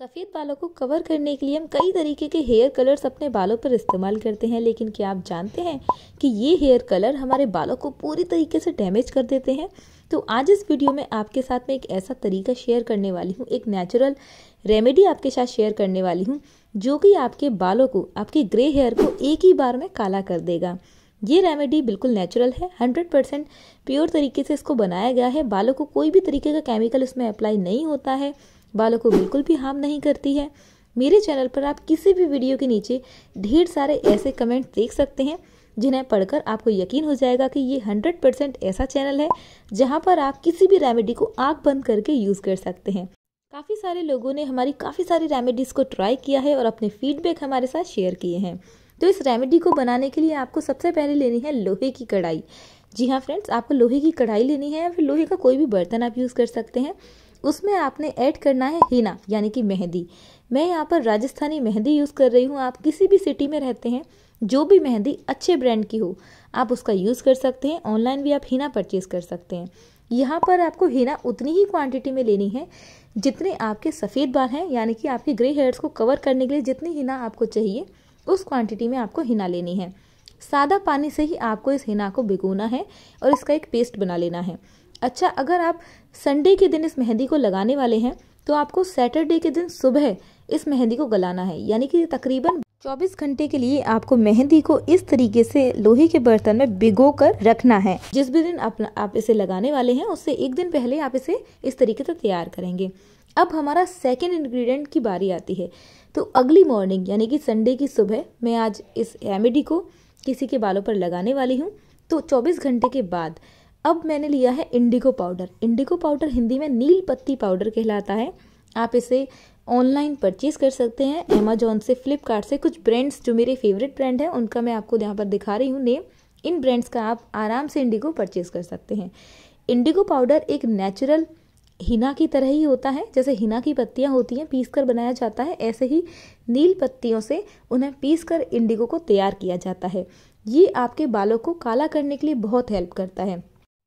सफ़ेद बालों को कवर करने के लिए हम कई तरीके के हेयर कलर्स अपने बालों पर इस्तेमाल करते हैं, लेकिन क्या आप जानते हैं कि ये हेयर कलर हमारे बालों को पूरी तरीके से डैमेज कर देते हैं? तो आज इस वीडियो में आपके साथ में एक ऐसा तरीका शेयर करने वाली हूँ, एक नेचुरल रेमेडी आपके साथ शेयर करने वाली हूँ, जो कि आपके बालों को, आपके ग्रे हेयर को एक ही बार में काला कर देगा। ये रेमेडी बिल्कुल नेचुरल है हंड्रेड परसेंट प्योर तरीके से इसको बनाया गया है। बालों को कोई भी तरीके का केमिकल इसमें अप्लाई नहीं होता है। बालों को बिल्कुल भी हार्म नहीं करती है। मेरे चैनल पर आप किसी भी वीडियो के नीचे ढेर सारे ऐसे कमेंट देख सकते हैं, जिन्हें पढ़कर आपको यकीन हो जाएगा कि ये हंड्रेड परसेंट ऐसा चैनल है, जहाँ पर आप किसी भी रेमेडी को आग बंद करके यूज़ कर सकते हैं। काफ़ी सारे लोगों ने हमारी काफ़ी सारी रेमेडीज़ को ट्राई किया है और अपने फीडबैक हमारे साथ शेयर किए हैं। तो इस रेमेडी को बनाने के लिए आपको सबसे पहले लेनी है लोहे की कढ़ाई। जी हाँ फ्रेंड्स आपको लोहे की कढ़ाई लेनी है या फिर लोहे का कोई भी बर्तन आप यूज़ कर सकते हैं। उसमें आपने ऐड करना है हिना, यानी कि मेहंदी। मैं यहाँ पर राजस्थानी मेहंदी यूज़ कर रही हूँ। आप किसी भी सिटी में रहते हैं, जो भी मेहंदी अच्छे ब्रांड की हो, आप उसका यूज़ कर सकते हैं। ऑनलाइन भी आप हिना परचेज कर सकते हैं। यहाँ पर आपको हीना उतनी ही क्वांटिटी में लेनी है, जितने आपके सफ़ेद बाल हैं, यानी कि आपके ग्रे हेयर्स को कवर करने के लिए जितनी हिना आपको चाहिए, उस क्वांटिटी में आपको हिना लेनी है। सादा पानी से ही आपको इस हिना को भिगोना है और इसका एक पेस्ट बना लेना है। अच्छा अगर आप संडे के दिन इस मेहंदी को लगाने वाले हैं तो आपको सैटरडे के दिन सुबह इस मेहंदी को गलाना है। यानी कि तकरीबन 24 घंटे के लिए आपको मेहंदी को इस तरीके से लोहे के बर्तन में भिगो कर रखना है। जिस भी दिन आप, आप इसे लगाने वाले हैं उससे एक दिन पहले आप इसे इस तरीके से तैयार करेंगे। अब हमारा सेकेंड इंग्रेडिएंट की बारी आती है। तो अगली मॉर्निंग यानी कि संडे की सुबह मैं आज इस रेमेडी को किसी के बालों पर लगाने वाली हूँ। तो 24 घंटे के बाद अब मैंने लिया है indigo powder indigo powder Hindi में नील पत्ती पाउडर कहलाता है. आप इसे ऑनलाइन परचेज कर सकते हैं. अमेजोन से फ्लिपकार्ट से कुछ ब्रांड्स जो मेरे फेवरेट ब्रांड हैं, उनका मैं आपको यहाँ पर दिखा रही हूँ नेम इन ब्रांड्स का आप आराम से इंडिगो परचेज कर सकते हैं. इंडिगो पाउडर एक नेचुरल हिना की तरह ही होता है. जैसे हिना की पत्तियाँ होती हैं, पीस कर बनाया जाता है. ऐसे ही नील पत्तियों से उन्हें पीस कर इंडिगो को तैयार किया जाता है. ये आपके बालों को काला करने के लिए बहुत हेल्प करता है.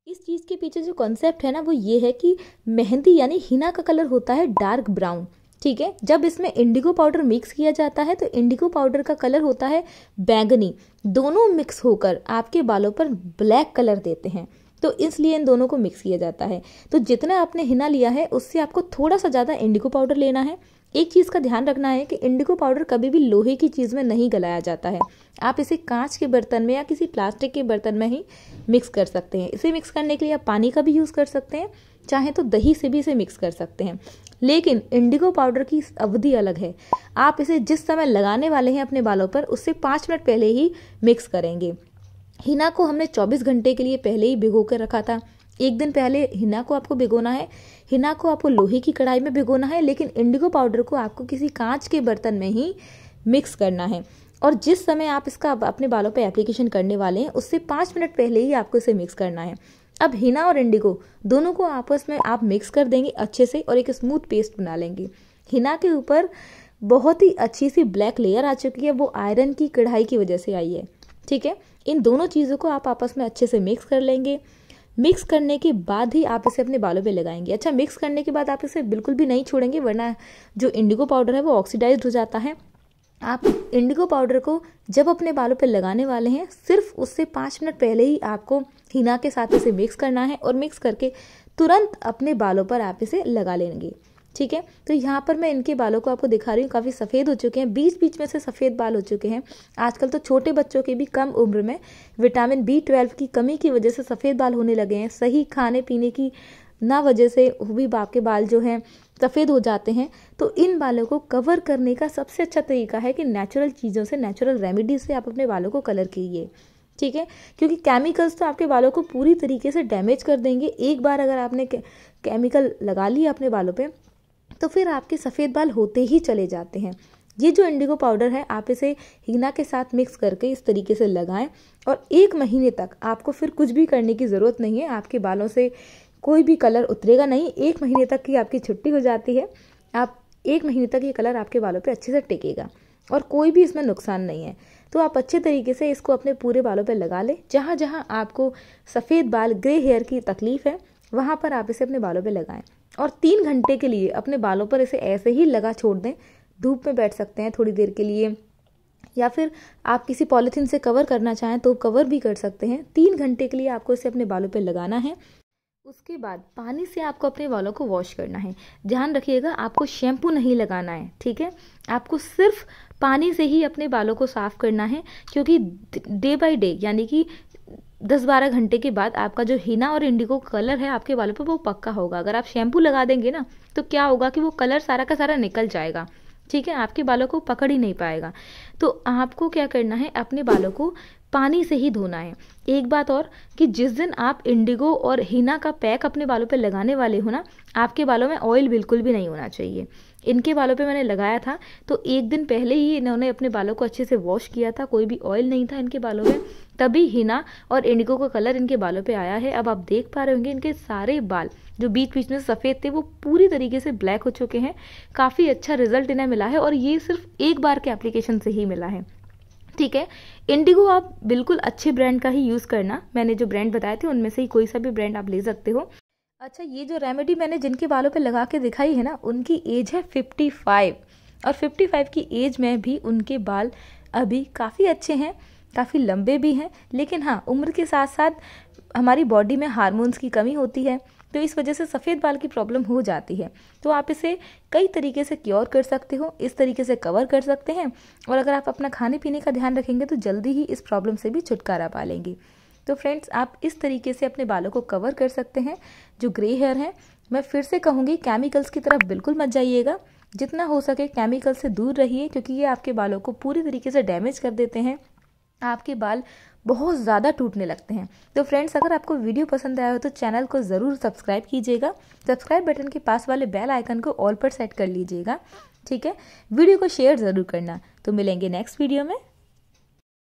इस चीज़ के पीछे जो कॉन्सेप्ट है ना, वो ये है कि मेहंदी यानी हिना का कलर होता है डार्क ब्राउन ठीक है? जब इसमें इंडिगो पाउडर मिक्स किया जाता है तो इंडिगो पाउडर का कलर होता है बैंगनी। दोनों मिक्स होकर आपके बालों पर ब्लैक कलर देते हैं। तो इसलिए इन दोनों को मिक्स किया जाता है। तो जितना आपने हिना लिया है, उससे आपको थोड़ा सा ज़्यादा इंडिगो पाउडर लेना है। एक चीज़ का ध्यान रखना है कि इंडिगो पाउडर कभी भी लोहे की चीज़ में नहीं गलाया जाता है। आप इसे कांच के बर्तन में या किसी प्लास्टिक के बर्तन में ही मिक्स कर सकते हैं। इसे मिक्स करने के लिए आप पानी का भी यूज़ कर सकते हैं, चाहे तो दही से भी इसे मिक्स कर सकते हैं। लेकिन इंडिगो पाउडर की अवधि अलग है। आप इसे जिस समय लगाने वाले हैं अपने बालों पर, उससे पाँच मिनट पहले ही मिक्स करेंगे। हिना को हमने 24 घंटे के लिए पहले ही भिगो कर रखा था। एक दिन पहले हिना को आपको भिगोना है। हिना को आपको लोहे की कढ़ाई में भिगोना है, लेकिन इंडिगो पाउडर को आपको किसी कांच के बर्तन में ही मिक्स करना है। और जिस समय आप इसका अपने बालों पर एप्लीकेशन करने वाले हैं, उससे पाँच मिनट पहले ही आपको इसे मिक्स करना है। अब हिना और इंडिगो दोनों को आपस में आप मिक्स कर देंगे अच्छे से और एक स्मूथ पेस्ट बना लेंगे। हिना के ऊपर बहुत ही अच्छी सी ब्लैक लेयर आ चुकी है, वो आयरन की कढ़ाई की वजह से आई है। ठीक है? इन दोनों चीज़ों को आप आपस में अच्छे से मिक्स कर लेंगे। मिक्स करने के बाद ही आप इसे अपने बालों पे लगाएँगे। अच्छा मिक्स करने के बाद आप इसे बिल्कुल भी नहीं छोड़ेंगे, वरना जो इंडिगो पाउडर है वो ऑक्सीडाइज हो जाता है। आप इंडिगो पाउडर को जब अपने बालों पे लगाने वाले हैं, सिर्फ़ उससे पाँच मिनट पहले ही आपको हिना के साथ इसे मिक्स करना है और मिक्स करके तुरंत अपने बालों पर आप इसे लगा लेंगे। ठीक है? तो यहाँ पर मैं इनके बालों को आपको दिखा रही हूँ, काफ़ी सफ़ेद हो चुके हैं। बीच बीच में से सफ़ेद बाल हो चुके हैं। आजकल तो छोटे बच्चों के भी कम उम्र में विटामिन बी ट्वेल्व की कमी की वजह से सफ़ेद बाल होने लगे हैं। सही खाने पीने की ना वजह से भी बाप के बाल जो हैं, सफ़ेद हो जाते हैं। तो इन बालों को कवर करने का सबसे अच्छा तरीका है कि नेचुरल चीज़ों से नेचुरल रेमेडीज से आप अपने बालों को कलर कीजिए। ठीक है? क्योंकि केमिकल्स तो आपके बालों को पूरी तरीके से डैमेज कर देंगे। एक बार अगर आपने केमिकल लगा लिया अपने बालों पे तो फिर आपके सफ़ेद बाल होते ही चले जाते हैं। ये जो इंडिगो पाउडर है, आप इसे हीना के साथ मिक्स करके इस तरीके से लगाएँ और एक महीने तक आपको फिर कुछ भी करने की ज़रूरत नहीं है। आपके बालों से कोई भी कलर उतरेगा नहीं। एक महीने तक की आपकी छुट्टी हो जाती है। आप एक महीने तक ये कलर आपके बालों पे अच्छे से टिकेगा और कोई भी इसमें नुकसान नहीं है। तो आप अच्छे तरीके से इसको अपने पूरे बालों पे लगा लें। जहाँ जहाँ आपको सफ़ेद बाल, ग्रे हेयर की तकलीफ़ है, वहाँ पर आप इसे अपने बालों पे लगाएँ। और तीन घंटे के लिए अपने बालों पर इसे ऐसे ही लगा छोड़ दें। धूप में बैठ सकते हैं थोड़ी देर के लिए। या फिर आप किसी पॉलीथीन से कवर करना चाहें तो कवर भी कर सकते हैं। तीन घंटे के लिए आपको इसे अपने बालों पर लगाना है। उसके बाद पानी से आपको अपने बालों को वॉश करना है। ध्यान रखिएगा, आपको शैम्पू नहीं लगाना है, ठीक है? आपको सिर्फ़ पानी से ही अपने बालों को साफ़ करना है, क्योंकि डे बाय डे, यानी कि दस बारह घंटे के बाद आपका जो हिना और इंडिगो कलर है आपके बालों पर वो पक्का होगा। अगर आप शैम्पू लगा देंगे ना तो क्या होगा कि वो कलर सारा का सारा निकल जाएगा। ठीक है? आपके बालों को पकड़ ही नहीं पाएगा। तो आपको क्या करना है? अपने बालों को पानी से ही धोना है। एक बात और कि जिस दिन आप इंडिगो और हिना का पैक अपने बालों पर लगाने वाले हो ना, आपके बालों में ऑयल बिल्कुल भी नहीं होना चाहिए। इनके बालों पे मैंने लगाया था तो एक दिन पहले ही इन्होंने अपने बालों को अच्छे से वॉश किया था, कोई भी ऑयल नहीं था इनके बालों में। तभी हिना और इंडिगो का कलर इनके बालों पे आया है। अब आप देख पा रहे होंगे इनके सारे बाल, जो बीच बीच में सफ़ेद थे, वो पूरी तरीके से ब्लैक हो चुके हैं। काफ़ी अच्छा रिज़ल्ट इन्हें मिला है और ये सिर्फ़ एक बार के एप्लीकेशन से ही मिला है। ठीक है, इंडिगो आप बिल्कुल अच्छे ब्रांड का ही यूज़ करना। मैंने जो ब्रांड बताए थे, उनमें से ही कोई सा भी ब्रांड आप ले सकते हो। अच्छा ये जो रेमेडी मैंने जिनके बालों पे लगा के दिखाई है ना, उनकी एज है फिफ्टी फाइव और फिफ्टी फाइव की एज में भी उनके बाल अभी काफ़ी अच्छे हैं, काफ़ी लंबे भी हैं। लेकिन हाँ उम्र के साथ साथ हमारी बॉडी में हार्मोन्स की कमी होती है तो इस वजह से सफ़ेद बाल की प्रॉब्लम हो जाती है। तो आप इसे कई तरीके से क्योर कर सकते हो, इस तरीके से कवर कर सकते हैं। और अगर आप अपना खाने पीने का ध्यान रखेंगे तो जल्दी ही इस प्रॉब्लम से भी छुटकारा पा लेंगे। तो फ्रेंड्स आप इस तरीके से अपने बालों को कवर कर सकते हैं, जो ग्रे हेयर है। मैं फिर से कहूँगी केमिकल्स की तरफ़ बिल्कुल मत जाइएगा। जितना हो सके केमिकल से दूर रहिए, क्योंकि ये आपके बालों को पूरी तरीके से डैमेज कर देते हैं। आपके बाल बहुत ज़्यादा टूटने लगते हैं। तो फ्रेंड्स अगर आपको वीडियो पसंद आया हो तो चैनल को ज़रूर सब्सक्राइब कीजिएगा। सब्सक्राइब बटन के पास वाले बेल आइकन को ऑल पर सेट कर लीजिएगा। ठीक है? वीडियो को शेयर ज़रूर करना। तो मिलेंगे नेक्स्ट वीडियो में।